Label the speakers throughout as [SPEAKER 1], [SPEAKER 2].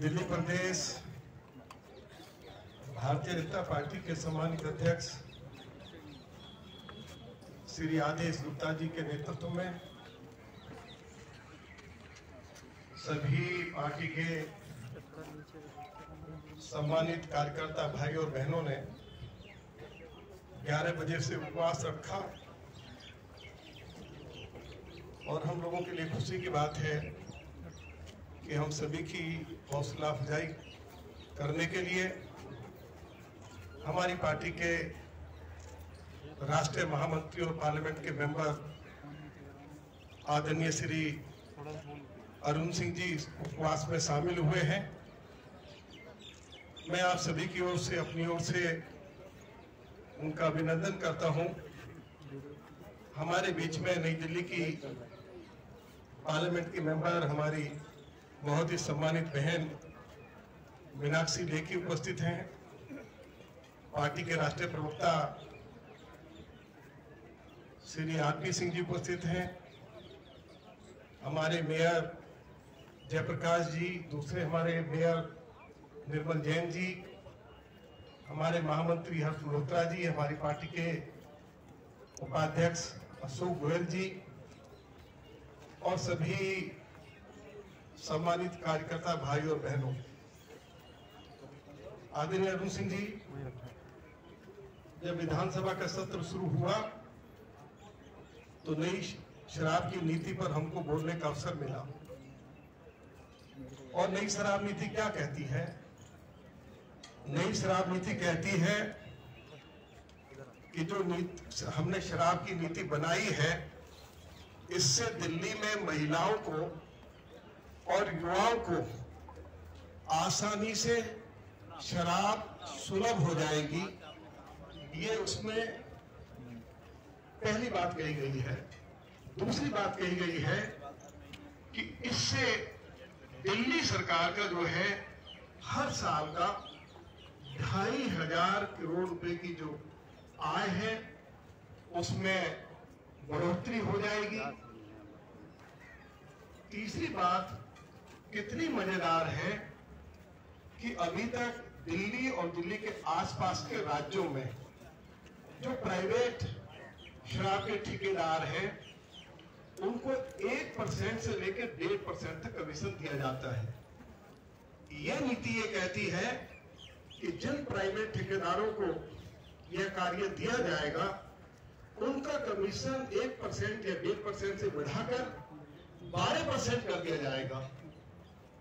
[SPEAKER 1] दिल्ली प्रदेश Bharatiya Janata party के सम्मानित अध्यक्ष श्री आदेश गुप्ता जी के नेतृत्व में सभी पार्टी के सम्मानित कार्यकर्ता भाई और बहनों ने 11 बजे से उपवास रखा। और हम लोगों के लिए खुशी की बात है कि हम सभी की हौसला अफजाई करने के लिए हमारी पार्टी के राष्ट्रीय महामंत्री और पार्लियामेंट के मेंबर आदरणीय श्री अरुण सिंह जी उपवास में शामिल हुए हैं। मैं आप सभी की ओर से, अपनी ओर से उनका अभिनंदन करता हूँ। हमारे बीच में नई दिल्ली की पार्लियामेंट की मेंबर, हमारी बहुत ही सम्मानित बहन मीनाक्षी लेखी उपस्थित हैं। पार्टी के राष्ट्रीय प्रवक्ता श्री आरपी सिंह जी उपस्थित हैं। हमारे मेयर जयप्रकाश जी, दूसरे हमारे मेयर निर्मल जैन जी, हमारे महामंत्री हर्ष मल्होत्रा जी, हमारी पार्टी के उपाध्यक्ष अशोक गोयल जी और सभी सम्मानित कार्यकर्ता भाई और बहनों, आदरणीय अरुण सिंह जी, जब विधानसभा का सत्र शुरू हुआ तो नई शराब की नीति पर हमको बोलने का अवसर मिला। और नई शराब नीति क्या कहती है? नई शराब नीति कहती है कि जो हमने शराब की नीति बनाई है, इससे दिल्ली में महिलाओं को और युवाओं को आसानी से शराब सुलभ हो जाएगी। ये उसमें पहली बात कही गई है। दूसरी बात कही गई है कि इससे दिल्ली सरकार का जो है, हर साल का ढाई हज़ार करोड़ रुपए की जो आय है, उसमें बढ़ोतरी हो जाएगी। तीसरी बात कितनी मज़ेदार है कि अभी तक दिल्ली और दिल्ली के आसपास के राज्यों में जो प्राइवेट शराब के ठेकेदार हैं, उनको एक परसेंट से लेकर डेढ़ परसेंट तक कमीशन दिया जाता है। यह नीति ये कहती है कि जिन प्राइवेट ठेकेदारों को यह कार्य दिया जाएगा, उनका कमीशन एक परसेंट या डेढ़ परसेंट से बढ़ाकर बारह परसेंट कर दिया जाएगा।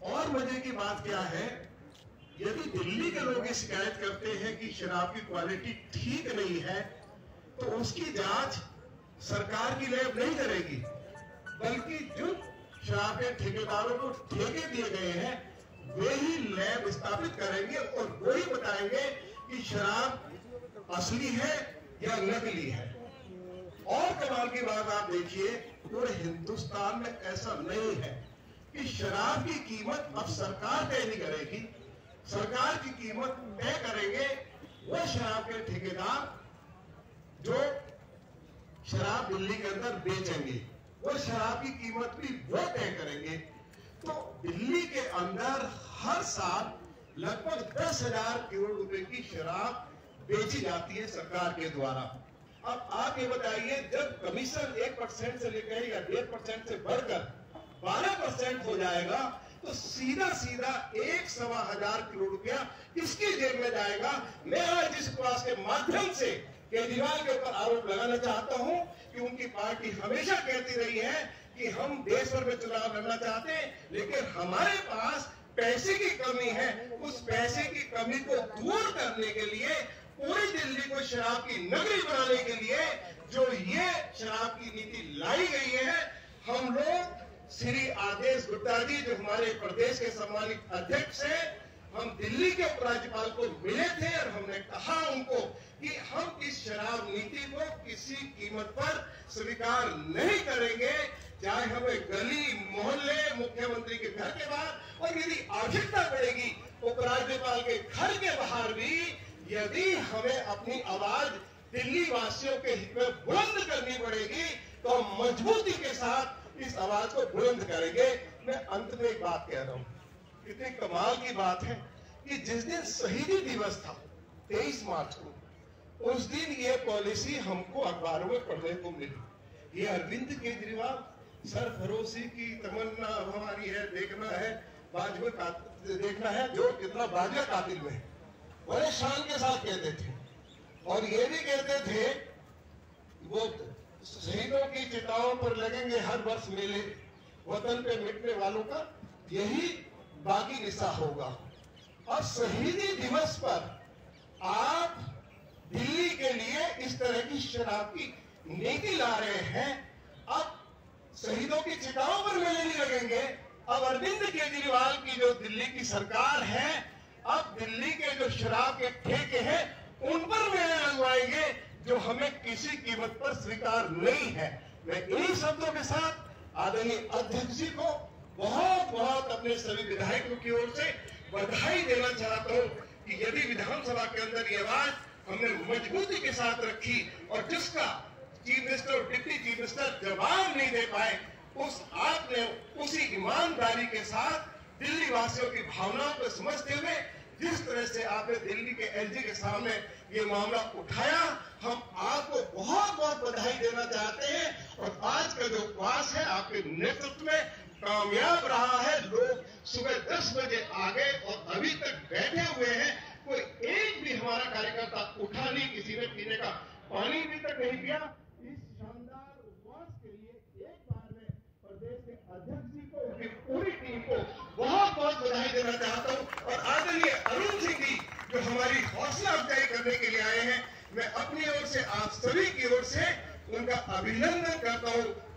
[SPEAKER 1] और मज़े की बात क्या है? यदि दिल्ली के लोग शिकायत करते हैं कि शराब की क्वालिटी ठीक नहीं है तो उसकी जाँच सरकार की लैब नहीं करेगी, बल्कि जो शराब के ठेकेदारों को ठेके दिए गए हैं, वे ही लैब स्थापित करेंगे और वही बताएँगे कि शराब असली है या नकली है। और कमाल की बात आप देखिए, पूरे हिंदुस्तान में ऐसा नहीं है। कि शराब की कीमत अब सरकार तय नहीं करेगी। सरकार की कीमत तय करेंगे, वो शराब के ठेकेदार जो शराब दिल्ली के अंदर बेचेंगे, वो शराब की कीमत भी वो तय करेंगे। तो दिल्ली के अंदर हर साल लगभग दस हज़ार करोड़ रुपए की शराब बेची जाती है सरकार के द्वारा। अब आप ये बताइए, जब कमीशन एक परसेंट से लेकर या डेढ़ परसेंट से बढ़कर बारह परसेंट हो जाएगा तो सीधा सीधा एक सवा हज़ार करोड़ रुपया किसकी जेब में जाएगा? मैं आज इस क्लास के माध्यम से केजरीवाल के ऊपर आरोप लगाना चाहता हूँ कि उनकी पार्टी हमेशा कहती रही है कि हम देश भर में चुनाव लड़ना चाहते हैं, लेकिन हमारे पास पैसे की कमी है। उस पैसे की कमी को दूर करने के लिए, पूरी दिल्ली को शराब की नगरी बनाने के लिए जो ये शराब की नीति लाई गई है, हम लोग श्री आदेश गुप्ता जी जो हमारे प्रदेश के सम्मानित अध्यक्ष हैं, हम दिल्ली के उपराज्यपाल को मिले थे और हमने कहा उनको कि हम इस शराब नीति को किसी कीमत पर स्वीकार नहीं करेंगे। चाहे हमें गली, मोहल्ले, मुख्यमंत्री के घर के बाहर, और यदि आवश्यकता पड़ेगी, उपराज्यपाल के घर के बाहर भी, यदि हमें अपनी आवाज़ दिल्ली वासियों के हित में बुलंद करनी पड़ेगी तो मजबूती के साथ इस आवाज़ को बुलंद करेंगे। मैं अंत में एक बात कह रहा हूँ। कितनी कमाल की बात है कि जिस दिन शहीदी दिवस था 23 मार्च को, उस दिन ये पॉलिसी हमको अखबारों में पढ़ने को मिली। ये अरविंद केजरीवाल सर सरफरोशी की तमन्ना हमारी है, देखना है बाजवे का, देखना है जो कितना बाजवा कातिल में है। बड़े शान के साथ कहते थे। और ये भी कहते थे, वो शहीदों की चिताओं पर लगेंगे हर वर्ष मेले। वतन पे मिटने वालों का यही बाकी निशा होगा। और शहीदी दिवस पर आप दिल्ली के लिए इस तरह की शराब की नीति ला रहे हैं। अब शहीदों की चिताओं पर मेले नहीं लगेंगे। अब अरविंद केजरीवाल की जो दिल्ली की सरकार है, अब दिल्ली के जो शराब के ठेके हैं, उन पर मेले लगवाएँगे। जो हमें किसी कीमत पर स्वीकार नहीं है। मैं इन्हीं शब्दों के साथ आदरणीय अध्यक्ष जी को बहुत बहुत अपने सभी विधायकों की ओर से बधाई देना चाहता हूँ कि यदि विधानसभा के अंदर ये आवाज़ हमने मजबूती के साथ रखी और जिसका चीफ मिनिस्टर और डिप्टी चीफ मिनिस्टर जवाब नहीं दे पाए, उस आपने उसी ईमानदारी के साथ दिल्ली वासियों की भावनाओं को समझते हुए जिस तरह आपने दिल्ली के एलजी के सामने ये मामला उठाया। हम आपको बहुत बहुत बधाई देना चाहते हैं और आज का जो उपवास है, आपके नेतृत्व में कामयाब रहा है। लोग सुबह दस बजे आ गए और अभी तक बैठे हुए हैं। कोई एक भी हमारा कार्यकर्ता उठा नहीं, किसी ने पीने का पानी भी तक नहीं पिया इस शानदार उपवास के लिए एक बार में प्रदेश के अध्यक्ष जी को उनकी पूरी टीम को बहुत बहुत बधाई देना चाहता हूँ और आदरणीय अरुण सिंह जी जो हमारी हौसला अफजाई करने के लिए आए हैं। मैं अपनी ओर से, आप सभी की ओर से उनका अभिनंदन करता हूँ।